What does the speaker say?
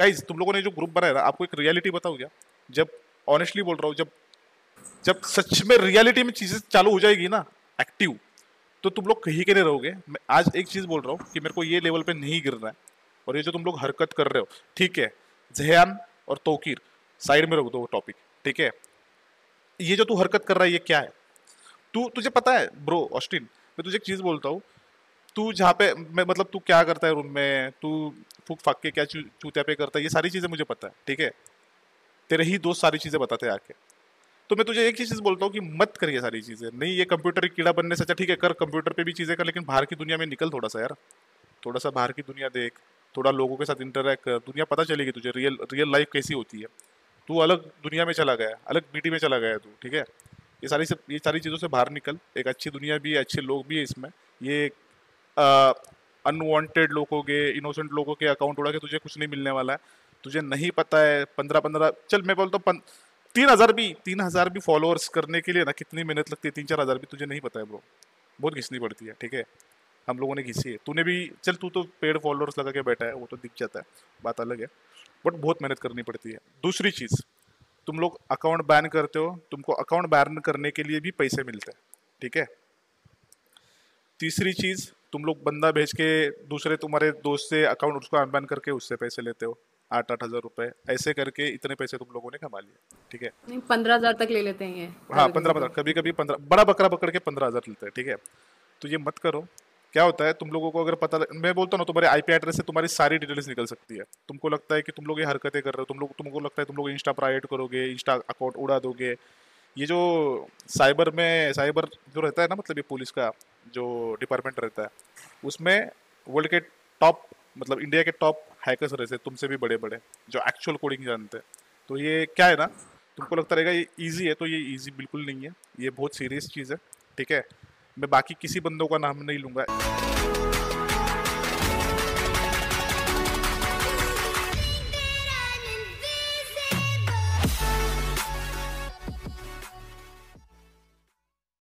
Guys तुम लोगों ने जो ग्रुप बनाया ना, आपको एक रियलिटी बताओ क्या? जब ऑनेस्टली बोल रहा हूँ, जब जब सच में रियलिटी में चीज़ें चालू हो जाएगी ना एक्टिव तो तुम लोग कहीं के नहीं रहोगे। मैं आज एक चीज़ बोल रहा हूँ कि मेरे को ये लेवल पे नहीं गिरना है। और ये जो तुम लोग हरकत कर रहे हो, ठीक है, जहयान और तोकीर साइड में रख दो टॉपिक ठीक है? ये जो तू हरकत कर रहा है, ये क्या है? तू, तुझे पता है ब्रो ऑस्टिन मैं तुझे एक चीज़ बोलता हूँ तू जहाँ पे मतलब तू क्या करता है रूम में? तू फूक फाक के क्या चूतिया पे करता है? ये सारी चीज़ें मुझे पता है, ठीक है? तेरे ही दोस्त सारी चीज़ें बताते हैं आके। तो मैं तुझे एक ही चीज़ बोलता हूँ कि मत कर ये सारी चीज़ें। नहीं, ये कंप्यूटर कीड़ा बनने से अच्छा ठीक है, कर कंप्यूटर पे भी चीज़ें कर, लेकिन बाहर की दुनिया में निकल थोड़ा सा यार। थोड़ा सा बाहर की दुनिया देख, थोड़ा लोगों के साथ इंटरेक्ट कर। दुनिया पता चलेगी तुझे रियल रियल लाइफ कैसी होती है। तू अलग दुनिया में चला गया, अलग बीटी में चला गया तू, ठीक है? ये सारी से ये सारी चीज़ों से बाहर निकल। एक अच्छी दुनिया भी है, अच्छे लोग भी है इसमें। ये अनवांटेड लोगों के इनोसेंट लोगों के अकाउंट उड़ा के तुझे कुछ नहीं मिलने वाला है। तुझे नहीं पता है पंद्रह पंद्रह चल मैं बोलता हूँ तीन हज़ार भी, तीन हज़ार भी फॉलोअर्स करने के लिए ना, कितनी मेहनत लगती है तीन चार हज़ार भी तुझे नहीं पता है ब्रो बहुत घिसनी पड़ती है, ठीक है? हम लोगों ने घिसी है। तूने भी, चल तू तो पेड फॉलोअर्स लगा के बैठा है, वो तो दिख जाता है, बात अलग है। बट बहुत मेहनत करनी पड़ती है। दूसरी चीज़, तुम लोग अकाउंट बैन करते हो, तुमको अकाउंट बैन करने के लिए भी पैसे मिलते हैं, ठीक है? तीसरी चीज़ तुम लोग बंदा भेज के दूसरे तुम्हारे दोस्त से अकाउंट उसको अनबैन करके उससे पैसे लेते हो आठ आठ हज़ार रुपए। ऐसे करके इतने पैसे तुम लोगों ने कमा लिए ठीक है? नहीं पंद्रह हज़ार तक ले लेते हैं हाँ पंद्रह पंद्रह कभी कभी पंद्रह बड़ा बकरा पकड़ के पंद्रह हज़ार लेते हैं ठीक है? तो ये मत करो। क्या होता है तुम लोगों को अगर पता मैं बोलता हूँ तुम्हारे आईपी एड्रेस से तुम्हारी सारी डिटेल्स निकल सकती है। तुमको लगता है कि तुम लोग ये हरकतें कर रहे हो तुम लोग तुमको लगता है तुम लोग इंस्टा प्राइवेट करोगे इंस्टा अकाउंट उड़ा दोगे ये जो साइबर में, साइबर जो रहता है ना मतलब ये पुलिस का जो डिपार्टमेंट रहता है, उसमें वर्ल्ड के टॉप मतलब इंडिया के टॉप हैकर्स रहते हैं, तुमसे भी बड़े बड़े जो एक्चुअल कोडिंग जानते हैं। तो ये क्या है ना, तुमको लगता रहेगा ये ईजी है तो ये ईजी बिल्कुल नहीं है। ये बहुत सीरियस चीज़ है, ठीक है? मैं बाकी किसी बंदों का नाम नहीं लूँगा।